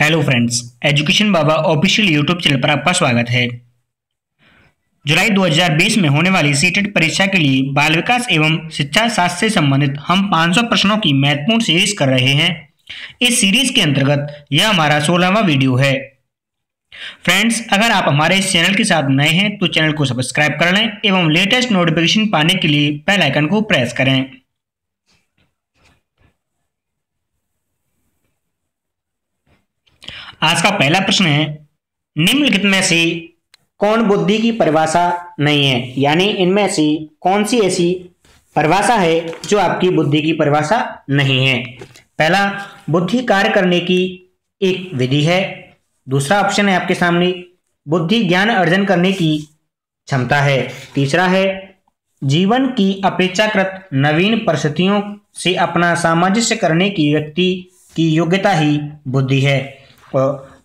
Hello friends education Baba official YouTube channel पर आपका स्वागत है। जुलाई 2020 में होने वाली सीटेट परीक्षा के लिए बाल विकास एवं शिक्षा शास्त्र से संबंधित हम 500 प्रश्नों की महत्वपूर्ण सीरीज़ कर रहे हैं। इस सीरीज़ के अंतर्गत यह हमारा सोलहवा वीडियो है। फ्रेंड्स अगर आप हमारे इस चैनल के साथ नए हैं तो चैनल को सब्सक्राइब कर लें एवं लेटेस्ट नोटिफिकेशन पाने के लिए बेल आइकन को प्रेस करें। आज का पहला प्रश्न है, निम्नलिखित में से कौन बुद्धि की परिभाषा नहीं है? यानी इनमें से कौन सी ऐसी परिभाषा है जो आपकी बुद्धि की परिभाषा नहीं है? पहला, बुद्धि कार्य करने की एक विधि है। दूसरा ऑप्शन है आपके सामने, बुद्धि ज्ञान अर्जन करने की क्षमता है। तीसरा है, जीवन की अपेक्षाकृत नवीन परिस्थितियों से अपना सामंजस्य करने की व्यक्ति की योग्यता ही बुद्धि है।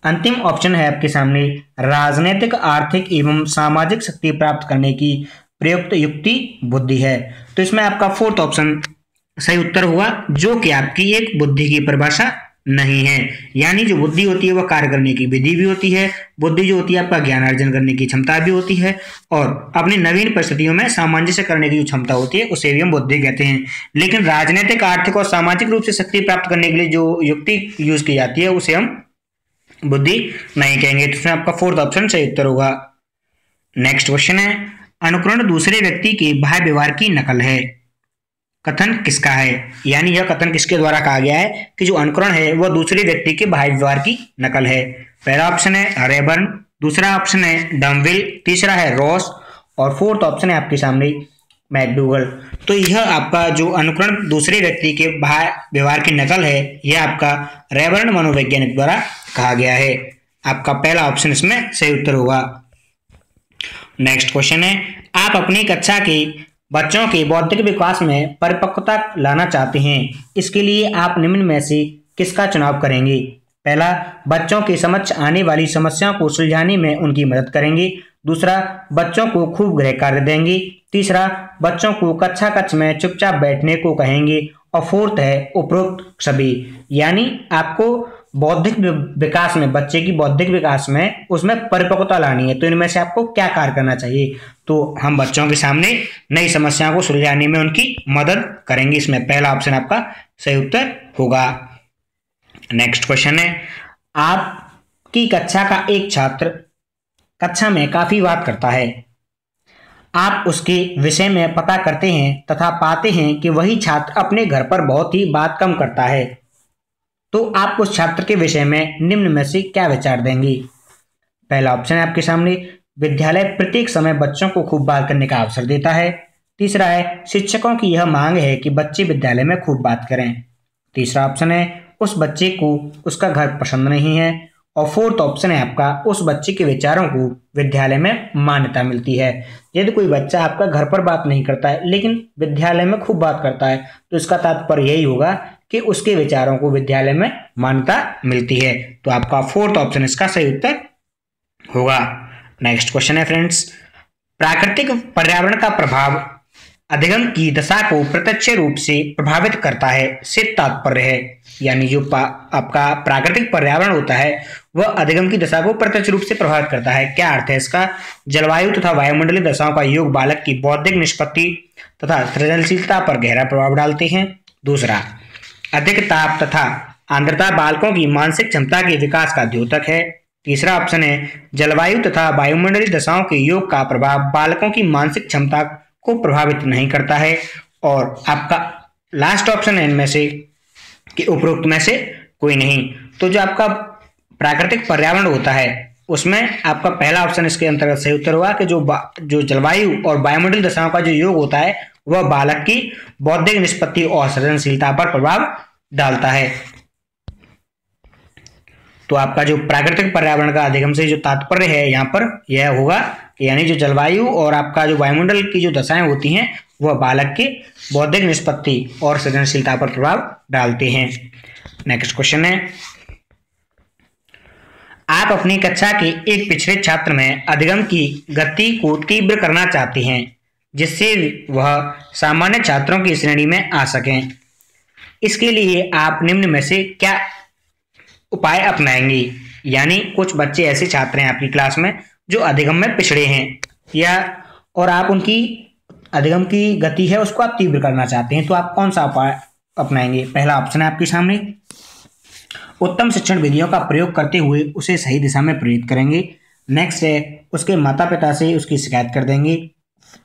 अंतिम ऑप्शन है आपके सामने राजनीतिक, आर्थिक एवं सामाजिक शक्ति प्राप्त करने की प्रयुक्त युक्ति बुद्धि है। तो इसमें आपका फोर्थ ऑप्शन सही उत्तर हुआ, जो कि आपकी एक बुद्धि की परिभाषा नहीं है। यानी जो बुद्धि होती है, वह कार्य करने की विधि भी होती है, बुद्धि जो होती है, आपका ज्ञान अर्जन करने की क्षमता भी होती है, और अपनी नवीन परिस्थितियों में सामंजस्य करने की जो क्षमता होती है, उसे भी हम बुद्धि कहते हैं। लेकिन राजनीतिक, आर्थिक और सामाजिक रूप से शक्ति प्राप्त करने के लिए जो युक्ति यूज़ की जाती है, उसे हम बुद्धि नहीं कहेंगे तो इसमें आपका फोर्थ ऑप्शन सही उत्तर होगा। नेक्स्ट क्वेश्चन है, अनुकरण दूसरे व्यक्ति के बाह्य व्यवहार की नकल है। कथन किसका है? यानी यह कथन किसके द्वारा कहा गया है कि जो अनुकरण है, वह दूसरे व्यक्ति के बाह्य व्यवहार की नकल है। पहला ऑप्शन है रेबर्न दूसरा ऑप्शन है, डमविल। तीसरा है, रॉस। और फोर्थ ऑप्शन है आपके सामने मैकडूगल तो यह आपका जो अनुकरण दूसरे व्यक्ति के व्यवहार की नकल है, यह आपका रेवरण मनोवैज्ञानिक द्वारा कहा गया है। आपका पहला ऑप्शन इसमें सही उत्तर होगा। नेक्स्ट क्वेश्चन है, आप अपनी कक्षा के बच्चों के बौद्धिक विकास में परिपक्वता लाना चाहते हैं, इसके लिए आप निम्न में से किसका चुनाव करेंगे? पहला, बच्चों के समक्ष आने वाली समस्याओं को सुलझाने में उनकी मदद करेंगे। दूसरा, बच्चों को खूब गृह कार्य देंगे। तीसरा, बच्चों को कक्षा कक्ष में चुपचाप बैठने को कहेंगे। और फोर्थ है, उपरोक्त सभी। यानी आपको बौद्धिक विकास में, बच्चे की बौद्धिक विकास में उसमें परिपक्वता लानी है। तो इनमें से आपको क्या कार्य करना चाहिए? तो हम बच्चों के सामने नई समस्याओं को सुलझाने में उनकी मदद करेंगे। इसमें पहला ऑप्शन आपका सही उत्तर होगा। नेक्स्ट क्वेश्चन है, आपकी कक्षा का एक छात्र कक्षा में काफ़ी बात करता है। आप उसके विषय में पता करते हैं तथा पाते हैं कि वही छात्र अपने घर पर बहुत ही बात कम करता है। तो आप उस छात्र के विषय में निम्न में से क्या विचार देंगे? पहला ऑप्शन है आपके सामने। विद्यालय प्रत्येक समय बच्चों को खूब बात करने का अवसर देता है। तीसरा है, शिक्षकों की यह मांग है कि बच्चे विद्यालय में खूब बात करें। तीसरा ऑप्शन है, उस बच्चे को उसका घर पसंद नहीं है। और फोर्थ ऑप्शन है आपका, उस बच्चे के विचारों को विद्यालय में मान्यता मिलती है। यदि कोई बच्चा आपका घर पर बात नहीं करता है, लेकिन विद्यालय में खूब बात करता है तो इसका तात्पर्य यही होगा कि उसके विचारों को विद्यालय में मान्यता मिलती है। तो आपका फोर्थ ऑप्शन इसका सही उत्तर होगा। नेक्स्ट क्वेश्चन है फ्रेंड्स प्राकृतिक पर्यावरण का प्रभाव अधिगम की दशा को प्रत्यक्ष रूप से प्रभावित करता है से तात्पर्य है। यानी जो आपका प्राकृतिक पर्यावरण होता है, वह अधिगम की दशा को प्रत्यक्ष रूप से प्रभावित करता है। क्या अर्थ है इसका? जलवायु तथा वायुमंडलीय दशाओं का योग बालक की बौद्धिक निष्पत्ति तथा सृजनशीलता पर गहरा प्रभाव डालते हैं। दूसरा, अधिक ताप तथा आंद्रता बालकों की मानसिक क्षमता के विकास का द्योतक है। तीसरा ऑप्शन है, जलवायु तथा वायुमंडलीय दशाओं के योग का प्रभाव बालकों की मानसिक क्षमता को प्रभावित नहीं करता है। और आपका लास्ट ऑप्शन है इनमें से कि उपरोक्त में से कोई नहीं। तो जो आपका प्राकृतिक पर्यावरण होता है, उसमें आपका पहला ऑप्शन इसके अंतर्गत सही उत्तर हुआ कि जो जो जलवायु और वायुमंडल दशाओं का जो योग होता है, वह बालक की बौद्धिक निष्पत्ति और सृजनशीलता पर प्रभाव डालता है। तो आपका जो प्राकृतिक पर्यावरण का अधिगम से जो तात्पर्य है, यहाँ पर यह होगा यानी जो जलवायु और आपका जो वायुमंडल की जो दशाएँ होती हैं, वह बालक के बौद्धिक निष्पत्ति और सृजनशीलता पर प्रभाव डालते हैं। नेक्स्ट क्वेश्चन है। आप अपनी कक्षा के एक पिछड़े छात्र में अधिगम की गति को तीव्र करना चाहते हैं, जिससे वह सामान्य छात्रों की श्रेणी में आ सकें। इसके लिए आप निम्न में से क्या उपाय अपनाएँगी? यानी कुछ बच्चे ऐसे छात्र हैं आपकी क्लास में जो अधिगम में पिछड़े हैं। या, और आप उनकी, अधिगम की गति है, उसको आप तीव्र करना चाहते हैं तो आप कौन सा उपाय अपनाएँगे? पहला ऑप्शन है आपके सामने। उत्तम शिक्षण विधियों का प्रयोग करते हुए उसे सही दिशा में प्रेरित करेंगे। नेक्स्ट है, उसके माता पिता से उसकी शिकायत कर देंगे।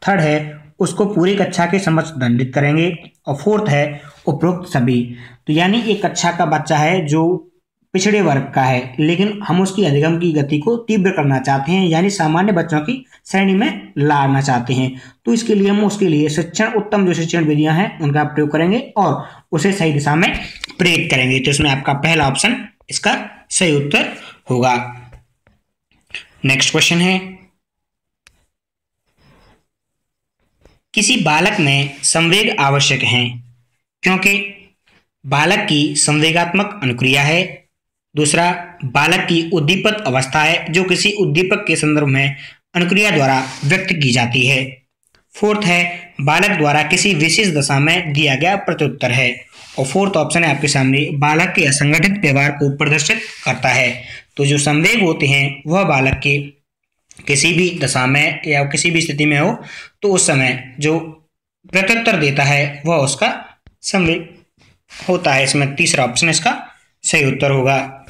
थर्ड है, उसको पूरी कक्षा के समक्ष दंडित करेंगे। और फोर्थ है, उपरोक्त सभी। तो यानी एक कक्षा का बच्चा है जो पिछड़े वर्ग का है, लेकिन हम उसकी अधिगम की गति को तीव्र करना चाहते हैं, यानी सामान्य बच्चों की श्रेणी में लाना चाहते हैं। तो इसके लिए हम उसके लिए शिक्षण, उत्तम जो शिक्षण विधियाँ हैं, उनका प्रयोग करेंगे और उसे सही दिशा में प्रेरित करेंगे। तो इसमें आपका पहला ऑप्शन, इसका सही उत्तर होगा। नेक्स्ट क्वेश्चन है। किसी बालक में संवेग आवश्यक है, क्योंकि बालक की संवेगात्मक अनुक्रिया है दूसरा, बालक की उद्दीपक अवस्था है, जो किसी उद्दीपक के संदर्भ में अनुक्रिया द्वारा व्यक्त की जाती है। फोर्थ है, बालक द्वारा किसी विशेष दशा में दिया गया प्रत्युत्तर है। और फोर्थ ऑप्शन है आपके सामने, बालक के असंगठित व्यवहार को प्रदर्शित करता है। तो जो संवेग होते हैं, वह बालक के किसी भी दशा में या किसी भी स्थिति में हो तो उस समय जो प्रत्युत्तर देता है, वह उसका संवेग होता है। इसमें तीसरा ऑप्शन इसका सही उत्तर होगा।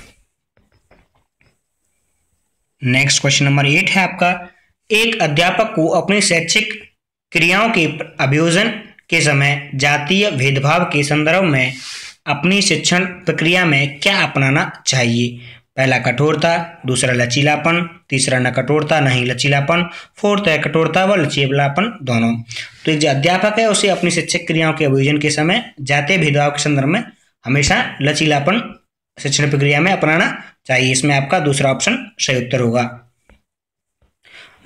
नेक्स्ट क्वेश्चन नंबर एट है आपका। एक अध्यापक को अपनी शैक्षिक क्रियाओं के अभियोजन के समय जातीय भेदभाव के संदर्भ में अपनी शिक्षण प्रक्रिया में क्या अपनाना चाहिए? पहला, कठोरता। दूसरा, लचीलापन। तीसरा, न कठोरता नहीं लचीलापन। फोर्थ है, कठोरता व लचीलापन दोनों। तो एक जो अध्यापक है, उसे अपनी शिक्षक क्रियाओं के अभियोजन के समय जातीय भेदभाव के संदर्भ में हमेशा लचीलापन शिक्षण प्रक्रिया में अपनाना चाहिए। इसमें आपका दूसरा ऑप्शन सही उत्तर होगा।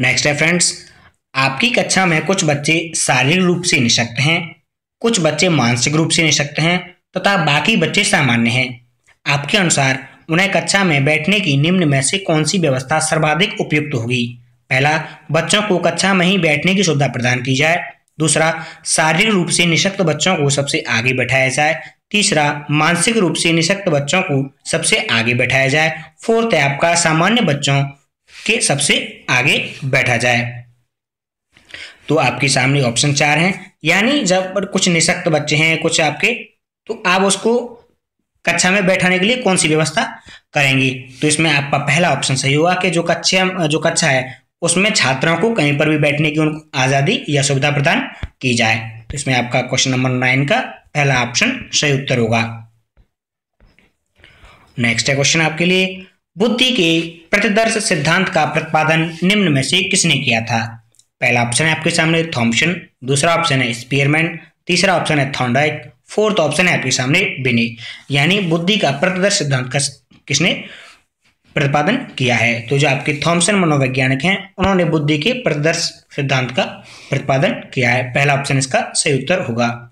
नेक्स्ट है फ्रेंड्स आपकी कक्षा में कुछ बच्चे शारीरिक रूप से निशक्त हैं, कुछ बच्चे मानसिक रूप से निशक्त हैं, तथा तो बाकी बच्चे सामान्य हैं। आपके अनुसार उन्हें कक्षा में बैठने की निम्न में से कौन सी व्यवस्था सर्वाधिक उपयुक्त होगी? पहला, बच्चों को कक्षा में ही बैठने की सुविधा प्रदान की जाए। दूसरा, शारीरिक रूप से निशक्त बच्चों को सबसे आगे बैठाया जाए। तीसरा, मानसिक रूप से निशक्त बच्चों को सबसे आगे बैठाया जाए। फोर्थ है आपका, सामान्य बच्चों के सबसे आगे बैठा जाए। तो आपके सामने ऑप्शन चार हैं। यानी जब कुछ निशक्त बच्चे हैं, कुछ आपके तो आप उसको कक्षा में बैठाने के लिए कौन सी व्यवस्था करेंगे? तो इसमें आपका पहला ऑप्शन सही होगा कि जो कक्षा जो कक्षा है, उसमें छात्रों को कहीं पर भी बैठने की उनको आज़ादी या सुविधा प्रदान की जाए। तो इसमें आपका क्वेश्चन नंबर नाइन का पहला ऑप्शन सही उत्तर होगा। नेक्स्ट है क्वेश्चन आपके लिए, बुद्धि के प्रतिदर्श सिद्धांत का प्रतिपादन निम्न में से किसने किया था? पहला ऑप्शन है आपके सामने थॉम्सन दूसरा ऑप्शन है स्पीयरमैन तीसरा ऑप्शन है थॉन्डाइक फोर्थ ऑप्शन है आपके सामने बिने यानी बुद्धि का प्रतिदर्श सिद्धांत का किसने प्रतिपादन किया है? तो जो आपके थॉम्सन मनोवैज्ञानिक हैं, उन्होंने बुद्धि के प्रतिदर्श सिद्धांत का प्रतिपादन किया है। पहला ऑप्शन इसका सही उत्तर होगा।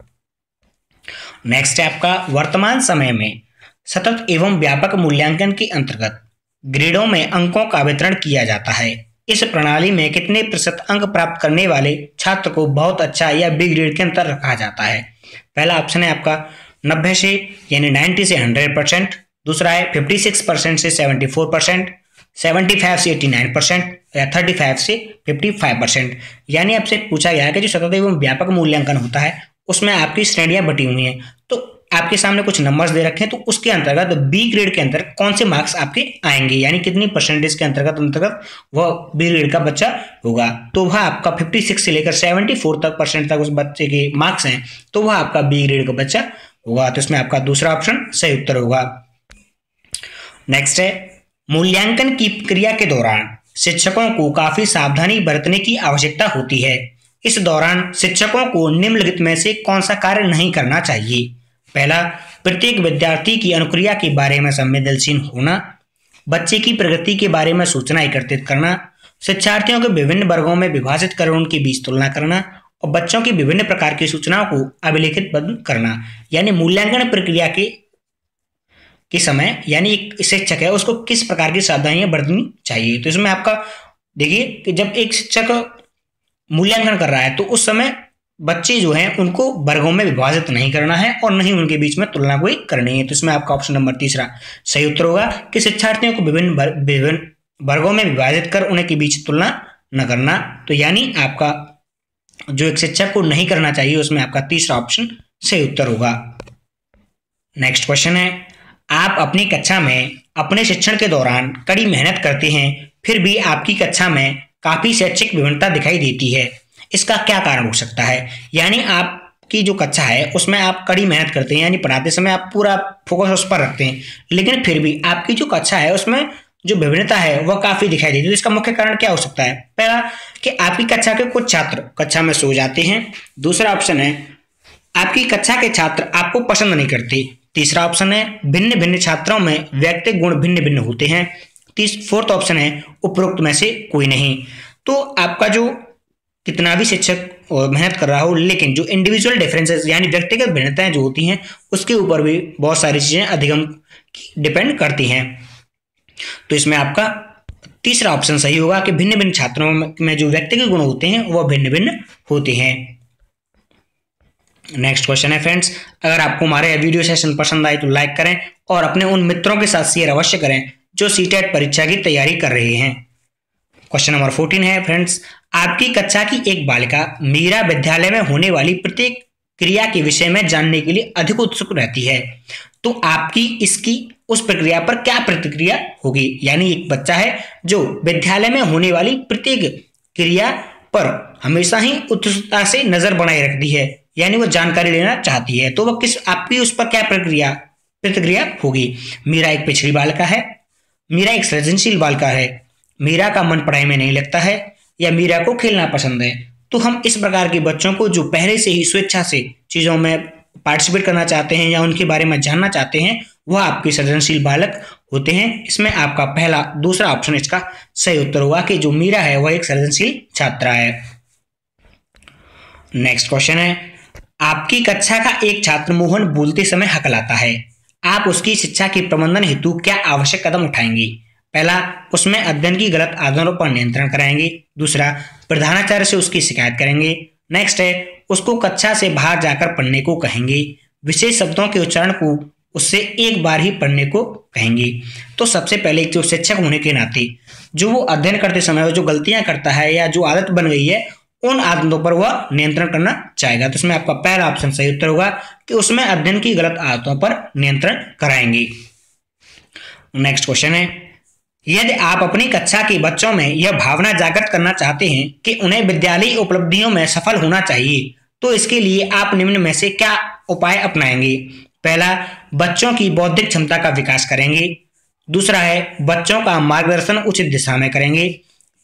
नेक्स्ट है आपका वर्तमान समय में सतत एवं व्यापक मूल्यांकन के अंतर्गत ग्रेडों में अंकों का वितरण किया जाता है। इस प्रणाली में कितने प्रतिशत अंक प्राप्त करने वाले छात्र को बहुत अच्छा या बी ग्रेड के अंतर रखा जाता है? पहला ऑप्शन है आपका नब्बे से, यानी नाइन्टी से हंड्रेड परसेंट। दूसरा है फिफ्टी सिक्स परसेंट से seventy four percent seventy five से एट्टी नाइन परसेंट या थर्टी फाइव से फिफ्टी फाइव परसेंट। यानी आपसे पूछा गया है कि जो सतत एवं व्यापक मूल्यांकन होता है उसमें आपकी श्रेणियाँ बटी हुई हैं। तो आपके सामने कुछ नंबर्स दे रखे हैं तो उसके अंतर्गत बी ग्रेड के अंतर्गत कौन से मार्क्स आपके आएँगे? यानी कितनी परसेंटेज के अंतर्गत अंतर्गत वह बी ग्रेड का बच्चा होगा? तो वह आपका 56 से लेकर 74 तक परसेंट तक उस बच्चे के मार्क्स हैं तो वह आपका बी ग्रेड का बच्चा होगा। तो इसमें आपका दूसरा ऑप्शन सही उत्तर होगा। नेक्स्ट है, मूल्यांकन की क्रिया के दौरान शिक्षकों को काफ़ी सावधानी बरतने की आवश्यकता होती है। इस दौरान शिक्षकों को निम्नलिखित में से कौन सा कार्य नहीं करना चाहिए? पहला, प्रत्येक विद्यार्थी की अनुक्रिया के बारे में संवेदनशील होना। बच्चे की प्रगति के बारे में सूचना एकत्रित करना। शिक्षार्थियों के विभिन्न वर्गों में विभाजित कर उनके बीच तुलना करना और बच्चों की विभिन्न प्रकार की सूचनाओं को अभिलेखित करना, यानी मूल्यांकन प्रक्रिया के के समय, यानी एक शिक्षक है, उसको किस प्रकार की सावधानियाँ बरतनी चाहिए? तो इसमें आपका, देखिए कि जब एक शिक्षक मूल्यांकन कर रहा है तो उस समय बच्चे जो हैं, उनको वर्गों में विभाजित नहीं करना है और नहीं उनके बीच में तुलना कोई करनी है। तो इसमें आपका ऑप्शन नंबर तीसरा सही उत्तर होगा कि शिक्षार्थियों को विभिन्न विभिन्न वर्गों में विभाजित कर उन्हें के बीच तुलना न करना। तो यानी आपका जो एक शिक्षक को नहीं करना चाहिए, उसमें आपका तीसरा ऑप्शन सही उत्तर होगा। नेक्स्ट क्वेश्चन है, आप अपनी कक्षा में अपने शिक्षण के दौरान कड़ी मेहनत करते हैं, फिर भी आपकी कक्षा में काफ़ी शैक्षिक विभिन्नता दिखाई देती है। इसका क्या कारण हो सकता है? यानी आपकी जो कक्षा है, उसमें आप कड़ी मेहनत करते हैं, यानी पढ़ाते समय आप पूरा फोकस उस पर रखते हैं। लेकिन फिर भी आपकी जो कक्षा है, उसमें जो विभिन्नता है, वह काफ़ी दिखाई देती है। तो इसका मुख्य कारण क्या हो सकता है? पहला, कि आपकी कक्षा के कुछ छात्र कक्षा में सो जाते हैं। दूसरा ऑप्शन है, आपकी कक्षा के छात्र आपको पसंद नहीं करते। तीसरा ऑप्शन है भिन्न भिन्न छात्रों में व्यक्तिगत गुण भिन्न भिन्न होते हैं। फोर्थ ऑप्शन है, उपरोक्त में से कोई नहीं। तो आपका जो कितना भी शिक्षक मेहनत कर रहा हो, लेकिन जो इंडिविजुअल डिफरेंसेस यानी व्यक्तिगत भिन्नताएँ जो होती हैं, उसके ऊपर भी बहुत सारी चीज़ें अधिगम डिपेंड करती हैं। तो इसमें आपका तीसरा ऑप्शन सही होगा कि भिन्न भिन्न छात्रों में जो व्यक्तिगत गुण होते हैं, वह भिन्न भिन्न होते हैं। नेक्स्ट क्वेश्चन है फ्रेंड्स अगर आपको हमारे वीडियो सेशन पसंद आए तो लाइक करें और अपने उन मित्रों के साथ शेयर अवश्य करें। जो सीटेट परीक्षा की तैयारी कर रहे हैं। क्वेश्चन नंबर फोर्टीन है फ्रेंड्स आपकी कक्षा की एक बालिका मीरा विद्यालय में होने वाली प्रत्येक क्रिया के विषय में जानने के लिए अधिक उत्सुक रहती है। तो आपकी इसकी, उस प्रक्रिया पर क्या प्रतिक्रिया होगी? यानी एक बच्चा है जो विद्यालय में होने वाली प्रत्येक क्रिया पर हमेशा ही उत्सुकता से नज़र बनाए रखती है, यानी वो जानकारी लेना चाहती है। तो वह किस, आपकी उस पर क्या प्रक्रिया, प्रतिक्रिया होगी? मीरा एक पिछड़ी बालिका है मीरा एक सृजनशील बालिका है। मीरा का मन पढ़ाई में नहीं लगता है या मीरा को खेलना पसंद है। तो हम इस प्रकार के बच्चों को जो पहले से ही स्वेच्छा से चीज़ों में पार्टिसिपेट करना चाहते हैं या उनके बारे में जानना चाहते हैं, वह आपके सृजनशील बालक होते हैं। इसमें आपका पहला, दूसरा ऑप्शन इसका सही उत्तर हुआ कि जो मीरा है, वह एक सृजनशील छात्रा है। नेक्स्ट क्वेश्चन है, आपकी कक्षा का एक छात्र मोहन बोलते समय हकलाता है। आप उसकी शिक्षा के प्रबंधन हेतु क्या आवश्यक कदम उठाएँगे? पहला, उसमें अध्ययन की गलत आदतों पर नियंत्रण कराएँगे। दूसरा, प्रधानाचार्य से उसकी शिकायत करेंगे। नेक्स्ट है, उसको कक्षा से बाहर जाकर पढ़ने को कहेंगे। विशेष शब्दों के उच्चारण को उससे एक बार ही पढ़ने को कहेंगे। तो सबसे पहले जो शिक्षक होने के नाते, जो वो अध्ययन करते समय, जो गलतियाँ करता है या जो आदत बन गई है उन आदतों पर वह नियंत्रण करना चाहेगा। तो इसमें आपका पहला ऑप्शन सही उत्तर होगा कि उसमें अध्ययन की गलत आदतों पर नियंत्रण कराएँगे। नेक्स्ट क्वेश्चन है। यदि आप अपनी कक्षा के बच्चों में यह भावना जागृत करना चाहते हैं कि उन्हें विद्यालय उपलब्धियों में सफल होना चाहिए तो इसके लिए आप निम्न में से क्या उपाय अपनाएँगे? पहला, बच्चों की बौद्धिक क्षमता का विकास करेंगे। दूसरा है, बच्चों का मार्गदर्शन उचित दिशा में करेंगे।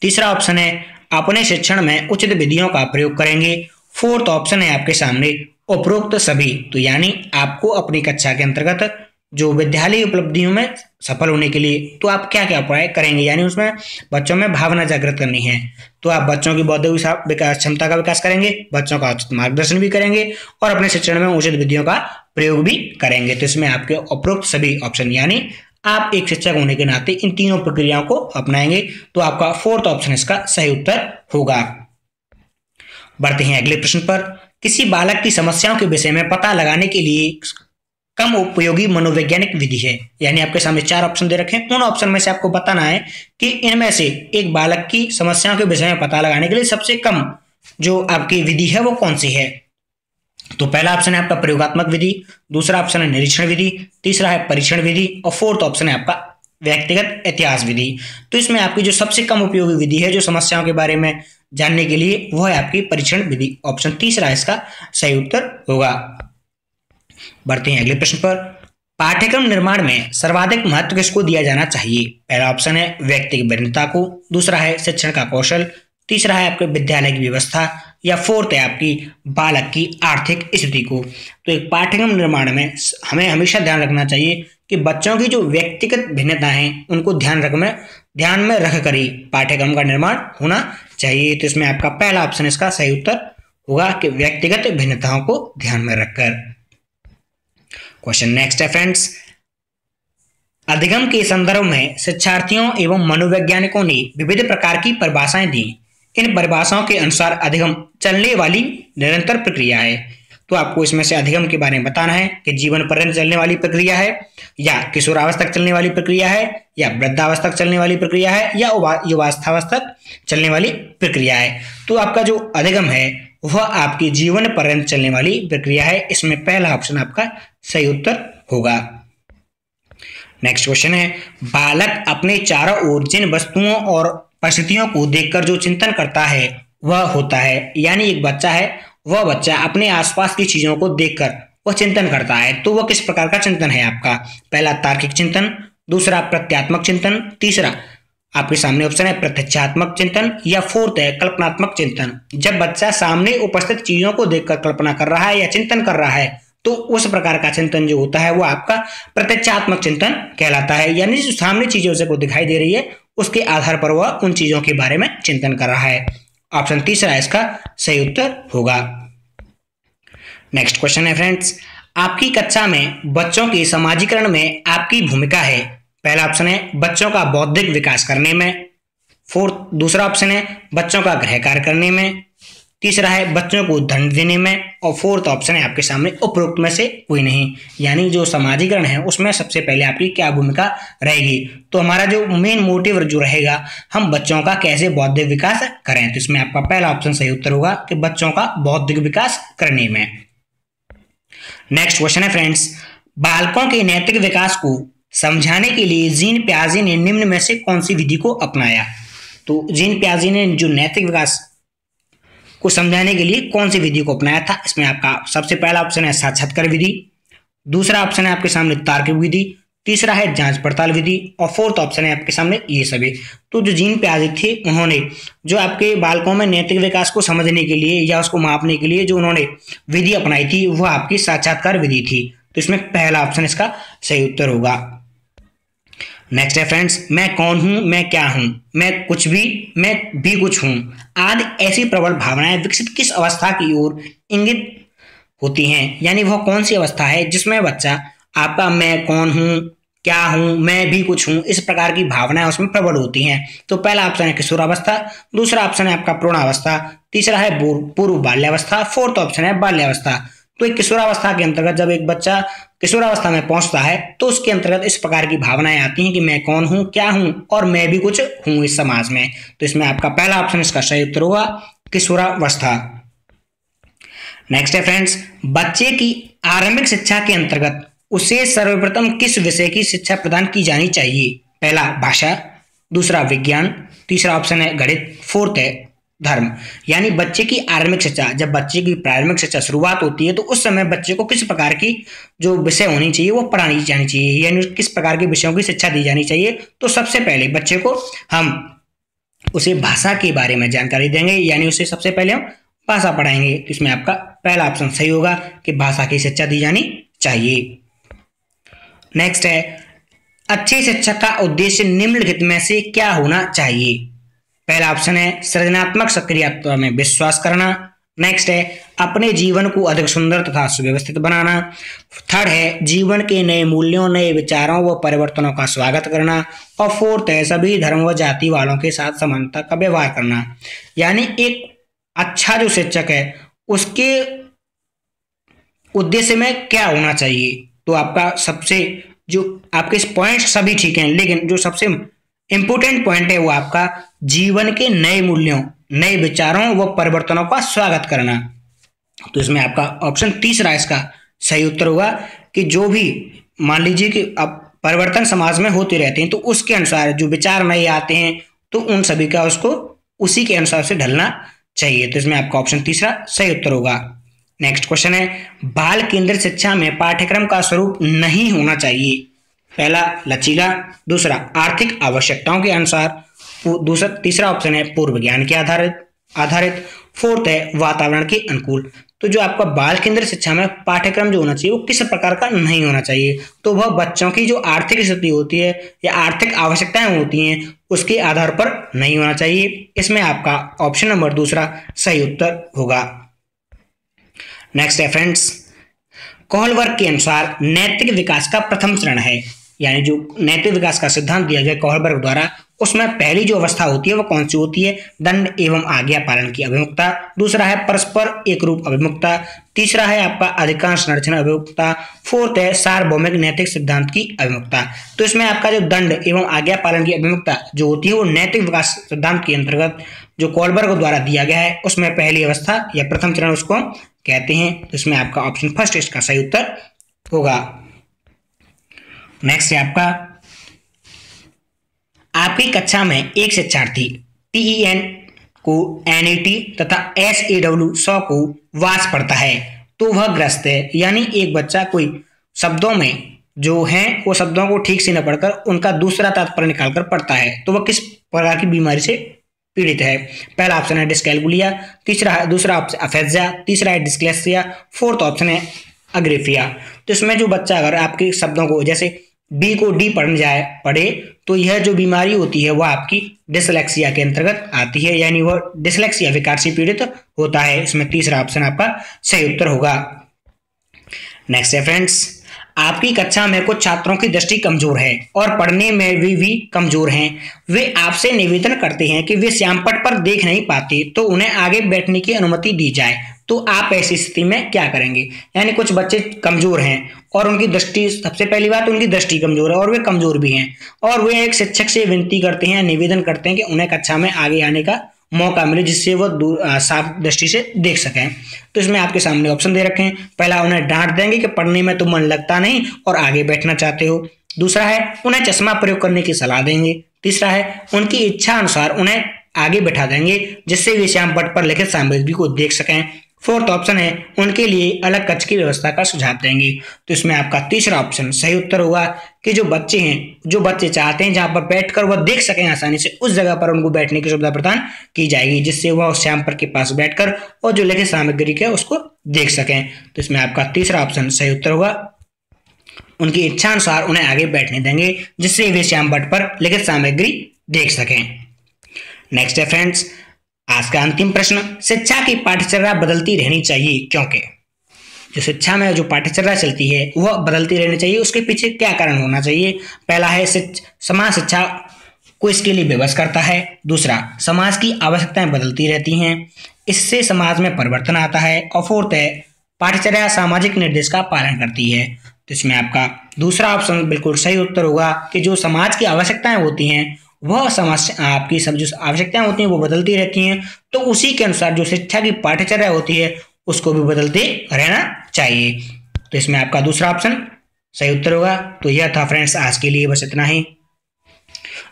तीसरा ऑप्शन है अपने शिक्षण में उचित विधियों का प्रयोग करेंगे। फोर्थ ऑप्शन है आपके सामने, उपरोक्त सभी। तो यानी आपको अपनी कक्षा के अंतर्गत जो विद्यालय उपलब्धियों में सफल होने के लिए तो आप क्या क्या उपाय करेंगे? यानी उसमें बच्चों में भावना जागृत करनी है। तो आप बच्चों की बौद्धिक विकास क्षमता का विकास करेंगे, बच्चों का उचित मार्गदर्शन भी करेंगे, और अपने शिक्षण में उचित विधियों का प्रयोग भी करेंगे। तो इसमें आपके उपरोक्त सभी ऑप्शन, यानी आप एक शिक्षक होने के नाते इन तीनों प्रक्रियाओं को अपनाएँगे तो आपका फोर्थ ऑप्शन इसका सही उत्तर होगा। बढ़ते हैं अगले प्रश्न पर। किसी बालक की समस्याओं के विषय में पता लगाने के लिए कम उपयोगी मनोवैज्ञानिक विधि है। यानी आपके सामने चार ऑप्शन दे रखे हैं। उन ऑप्शन में से आपको बताना है कि इनमें से एक बालक की समस्याओं के विषय में पता लगाने के लिए सबसे कम जो आपकी विधि है वो कौन सी है? तो पहला ऑप्शन है आपका प्रयोगात्मक विधि, दूसरा ऑप्शन है निरीक्षण विधि, तीसरा है परीक्षण विधि और फोर्थ ऑप्शन है आपका व्यक्तिगत इतिहास विधि। तो इसमें आपकी जो सबसे कम उपयोगी विधि है जो समस्याओं के बारे में जानने के लिए वह है आपकी परीक्षण विधि। ऑप्शन तीसरा इसका सही उत्तर होगा। बढ़ते हैं अगले प्रश्न पर। पाठ्यक्रम निर्माण में सर्वाधिक महत्व किसको दिया जाना चाहिए? पहला ऑप्शन है व्यक्तिगत भिन्नता को, दूसरा है शिक्षण का कौशल, तीसरा है आपके विद्यालय की व्यवस्था या फोर्थ है आपकी बालक की आर्थिक स्थिति को। तो एक पाठ्यक्रम निर्माण में हमें हमेशा ध्यान रखना चाहिए कि बच्चों की जो व्यक्तिगत भिन्नता है, उनको ध्यान रख में, ध्यान में रख कर ही पाठ्यक्रम का निर्माण होना चाहिए। तो इसमें आपका पहला ऑप्शन इसका सही उत्तर होगा कि व्यक्तिगत भिन्नताओं को ध्यान में रखकर। क्वेश्चन नेक्स्ट है फ्रेंड्स अधिगम के संदर्भ में शिक्षार्थियों एवं मनोवैज्ञानिकों ने विविध प्रकार की परिभाषाएँ दी। इन परिभाषाओं के अनुसार अधिगम चलने वाली निरंतर प्रक्रिया है। तो आपको इसमें से अधिगम के बारे में बताना है कि जीवन पर्यंत चलने वाली प्रक्रिया है, या किशोरावस्था तक चलने वाली प्रक्रिया है, या वृद्धावस्था तक चलने वाली प्रक्रिया है, या युवास्थावस्था तक चलने वाली प्रक्रिया है। तो आपका जो अधिगम है, वह आपकी जीवन पर्यंत चलने वाली प्रक्रिया है। इसमें पहला ऑप्शन आपका सही उत्तर होगा। नेक्स्ट क्वेश्चन है, बालक अपने चारों ओर जिन वस्तुओं और परिस्थितियों को देखकर जो चिंतन करता है, वह होता है। यानी एक बच्चा है, वह बच्चा अपने आसपास की चीज़ों को देखकर वह चिंतन करता है। तो वह किस प्रकार का चिंतन है आपका? पहला, तार्किक चिंतन। दूसरा, प्रत्यात्मक चिंतन। तीसरा, आपके सामने ऑप्शन है, प्रत्यक्षात्मक चिंतन या फोर्थ है, कल्पनात्मक चिंतन। जब बच्चा सामने उपस्थित चीज़ों को देखकर कल्पना कर रहा है या चिंतन कर रहा है तो उस प्रकार का चिंतन जो होता है, वो आपका प्रत्यक्षात्मक चिंतन कहलाता है। यानी जो सामने चीज़ों से को दिखाई दे रही है उसके आधार पर वह उन चीज़ों के बारे में चिंतन कर रहा है। ऑप्शन तीसरा इसका सही उत्तर होगा। नेक्स्ट क्वेश्चन है फ्रेंड्स आपकी कक्षा में बच्चों के समाजीकरण में आपकी भूमिका है। पहला ऑप्शन है बच्चों का बौद्धिक विकास करने में। फोर्थ दूसरा ऑप्शन है बच्चों का गृह कार्य करने में। तीसरा है, बच्चों को दंड देने में, और फोर्थ ऑप्शन है आपके सामने, उपरोक्त में से कोई नहीं। यानी जो समाजीकरण है, उसमें सबसे पहले आपकी क्या भूमिका रहेगी? तो हमारा जो मेन मोटिव जो रहेगा, हम बच्चों का कैसे बौद्धिक विकास करें? तो इसमें आपका पहला ऑप्शन सही उत्तर होगा कि बच्चों का बौद्धिक विकास करने में। नेक्स्ट क्वेश्चन है फ्रेंड्स बालकों के नैतिक विकास को समझाने के लिए जीन प्याजी ने निम्न में से कौन सी विधि को अपनाया? तो जीन प्याजी ने जो नैतिक विकास को समझाने के लिए कौन सी विधि को अपनाया था? इसमें आपका सबसे पहला ऑप्शन है साक्षात्कार विधि, दूसरा ऑप्शन है आपके सामने तार्किक विधि, तीसरा है जाँच पड़ताल विधि और फोर्थ ऑप्शन है आपके सामने ये सभी। तो जो जीन पे प्याजी थे, उन्होंने जो आपके बालकों में नैतिक विकास को समझने के लिए या उसको मापने के लिए जो उन्होंने विधि अपनाई थी वह आपकी साक्षात्कार विधि थी। तो इसमें पहला ऑप्शन इसका सही उत्तर होगा। नेक्स्ट है फ्रेंड्स मैं कौन हूँ, मैं क्या हूँ? मैं कुछ भी, मैं भी कुछ हूँ। आदि ऐसी प्रबल भावनाएँ विकसित किस अवस्था की ओर इंगित होती हैं? यानी वह कौन सी अवस्था है जिसमें बच्चा, आपका मैं कौन हूँ, क्या हूँ, मैं भी कुछ हूँ, इस प्रकार की भावनाएँ उसमें प्रबल होती हैं। तो पहला ऑप्शन है किशोरावस्था दूसरा ऑप्शन है आपका पूर्णावस्था तीसरा है पूर्व बाल्यावस्था फोर्थ ऑप्शन है बाल्यावस्था। तो एक किशोरावस्था के अंतर्गत जब एक बच्चा किशोरावस्था में पहुँचता है तो उसके अंतर्गत इस प्रकार की भावनाएँ आती हैं कि मैं कौन हूँ, क्या हूँ, और मैं भी कुछ हूँ इस समाज में। तो इसमें आपका पहला ऑप्शन इसका सही उत्तर होगा, किशोरावस्था। नेक्स्ट है फ्रेंड्स बच्चे की आरंभिक शिक्षा के अंतर्गत उसे सर्वप्रथम किस विषय की शिक्षा प्रदान की जानी चाहिए? पहला भाषा, दूसरा विज्ञान, तीसरा ऑप्शन है गणित फोर्थ है धर्म। यानी बच्चे की आरंभिक शिक्षा, जब बच्चे की प्रारंभिक शिक्षा शुरुआत होती है तो उस समय बच्चे को किस प्रकार की जो विषय होनी चाहिए, वो पढ़ानी जानी चाहिए, यानी किस प्रकार के विषयों की शिक्षा दी जानी चाहिए। तो सबसे पहले बच्चे को हम उसे भाषा के बारे में जानकारी देंगे, यानी उसे सबसे पहले हम भाषा पढ़ाएँगे। तो इसमें आपका पहला ऑप्शन सही होगा कि भाषा की शिक्षा दी जानी चाहिए। नेक्स्ट है, अच्छी शिक्षा का उद्देश्य निम्नलिखित में से क्या होना चाहिए? पहला ऑप्शन है सृजनात्मक सक्रियता में विश्वास करना। नेक्स्ट है, अपने जीवन को अधिक सुंदर तथा सुव्यवस्थित बनाना। थर्ड है, जीवन के नए मूल्यों, नए विचारों व परिवर्तनों का स्वागत करना। और फोर्थ है, सभी धर्म व जाति वालों के साथ समानता का व्यवहार करना। यानी एक अच्छा जो शिक्षक है, उसके उद्देश्य में क्या होना चाहिए? तो आपका सबसे जो, आपके पॉइंट सभी ठीक हैं, लेकिन जो सबसे इंपोर्टेंट पॉइंट है वो आपका जीवन के नए मूल्यों, नए विचारों व परिवर्तनों का स्वागत करना। तो इसमें आपका ऑप्शन तीसरा इसका सही उत्तर होगा कि जो भी मान लीजिए कि अब परिवर्तन समाज में होते रहते हैं तो उसके अनुसार जो विचार नए आते हैं तो उन सभी का उसको उसी के अनुसार से ढलना चाहिए। तो इसमें आपका ऑप्शन तीसरा सही उत्तर होगा। नेक्स्ट क्वेश्चन है, बाल केंद्रित शिक्षा में पाठ्यक्रम का स्वरूप नहीं होना चाहिए। पहला लचीला, दूसरा आर्थिक आवश्यकताओं के अनुसार दूसरा, तीसरा ऑप्शन है पूर्व ज्ञान के आधारित आधारित। फोर्थ है वातावरण के अनुकूल। तो जो आपका बाल केंद्र शिक्षा में पाठ्यक्रम जो होना चाहिए, वो किस प्रकार का नहीं होना चाहिए? तो वह बच्चों की जो आर्थिक स्थिति होती है या आर्थिक आवश्यकताएँ होती हैं, उसके आधार पर नहीं होना चाहिए। इसमें आपका ऑप्शन नंबर दूसरा सही उत्तर होगा। नेक्स्ट है फ्रेंड्स कोहल वर्ग के अनुसार नैतिक विकास का प्रथम चरण है। यानी जो नैतिक विकास का सिद्धांत दिया गया कौहलबर्ग द्वारा, उसमें पहली जो अवस्था होती है वो कौन सी होती है? दंड एवं आज्ञा पालन की अभिमुखता। दूसरा है परस्पर एक रूप अभिमुखता। तीसरा है आपका अधिकांश संरचना अभिमुखता। फोर्थ है सार्वभौमिक नैतिक सिद्धांत की अभिमुखता। तो इसमें आपका जो दंड एवं आज्ञा पालन की अभिमुखता जो होती है वो नैतिक विकास सिद्धांत के अंतर्गत जो कॉलबर्ग द्वारा दिया गया है, उसमें पहली अवस्था या प्रथम चरण उसको कहते हैं। तो इसमें आपका ऑप्शन फ़र्स्ट इसका सही उत्तर होगा। नेक्स्ट है आपका। आपकी कक्षा में एक शिक्षार्थी टीईएन को एनईटी तथा एस ए डब्ल्यू सौ को वास पढ़ता है। तो वह ग्रस्त है, यानी एक बच्चा कोई शब्दों में जो है, वो शब्दों को ठीक से न पढ़कर उनका दूसरा तात्पर्य निकालकर पढ़ता है। तो वह किस प्रकार की बीमारी से पीड़ित है? पहला ऑप्शन है डिस्कैलकुलिया तीसरा दूसरा ऑप्शन अफेजिया, तीसरा है डिस्क्लेसिया, फोर्थ ऑप्शन है अग्रेफिया। तो इसमें जो बच्चा अगर आपके शब्दों को, जैसे बी को डी पढ़ने जाए, पढ़े तो यह जो बीमारी होती है वह आपकी डिसलेक्सिया के अंतर्गत आती है, यानी वह डिसलेक्सिया विकार से पीड़ित होता है। इसमें तीसरा ऑप्शन आपका सही उत्तर होगा। नेक्स्ट है फ्रेंड्स आपकी कक्षा में कुछ छात्रों की दृष्टि कमज़ोर है और पढ़ने में भी भी कमज़ोर हैं। वे आपसे निवेदन करते हैं कि वे श्यामपट पर देख नहीं पाते तो उन्हें आगे बैठने की अनुमति दी जाए। तो आप ऐसी स्थिति में क्या करेंगे? यानी कुछ बच्चे कमज़ोर हैं और उनकी दृष्टि सबसे पहली बात, उनकी दृष्टि कमज़ोर है और वे कमज़ोर भी हैं। और वे एक शिक्षक से विनती करते हैं, निवेदन करते हैं कि उन्हें कक्षा में आगे आने का मौका मिले जिससे वो साफ़ दृष्टि से देख सकें। तो इसमें आपके सामने ऑप्शन दे रखे पहला, उन्हें डांट देंगे कि पढ़ने में तो मन लगता नहीं और आगे बैठना चाहते हो। दूसरा है, उन्हें चश्मा प्रयोग करने की सलाह देंगे। तीसरा है, उनकी इच्छा अनुसार उन्हें आगे बैठा देंगे, जिससे वे श्याम पट पर लिखित सामग्री को देख सकें। फोर्थ ऑप्शन है, उनके लिए अलग कक्ष की व्यवस्था का सुझाव देंगे। तो इसमें आपका तीसरा ऑप्शन सही उत्तर होगा कि जो बच्चे हैं, जो बच्चे चाहते हैं जहाँ पर बैठकर वह देख सकें आसानी से, उस जगह पर उनको बैठने की सुविधा प्रदान की जाएगी, जिससे वह श्याम पर के पास बैठकर और जो लिखित सामग्री है उसको देख सकें। तो इसमें आपका तीसरा ऑप्शन सही उत्तर होगा। उनकी इच्छा अनुसार उन्हें आगे बैठने देंगे, जिससे वे श्याम पर लिखित सामग्री देख सकें। नेक्स्ट है फ्रेंड्स आज का अंतिम प्रश्न, शिक्षा की पाठ्यचर्या बदलती रहनी चाहिए क्योंकि जो शिक्षा में जो पाठ्यचर्या चलती है, वह बदलती रहनी चाहिए, उसके पीछे क्या कारण होना चाहिए? पहला है समाज शिक्षा को इसके लिए विवश करता है। दूसरा, समाज की आवश्यकताएँ बदलती रहती हैं, इससे समाज में परिवर्तन आता है। और फोर्थ है, पाठ्यचर्या सामाजिक निर्देश का पालन करती है। तो इसमें आपका दूसरा ऑप्शन बिल्कुल सही उत्तर होगा कि जो समाज की आवश्यकताएँ होती हैं वह समस्या आपकी सब जो आवश्यकताएँ होती हैं, वो बदलती रहती हैं। तो उसी के अनुसार जो शिक्षा की पाठ्यचर्या होती है, उसको भी बदलते रहना चाहिए। तो इसमें आपका दूसरा ऑप्शन सही उत्तर होगा। तो यह था फ्रेंड्स, आज के लिए बस इतना ही।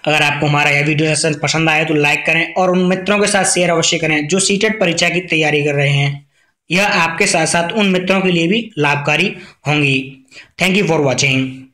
अगर आपको हमारा यह वीडियो सेशन पसंद आए तो लाइक करें और उन मित्रों के साथ शेयर अवश्य करें जो सीटेड परीक्षा की तैयारी कर रहे हैं। यह आपके साथ साथ उन मित्रों के लिए भी लाभकारी होंगी। Thank you for watching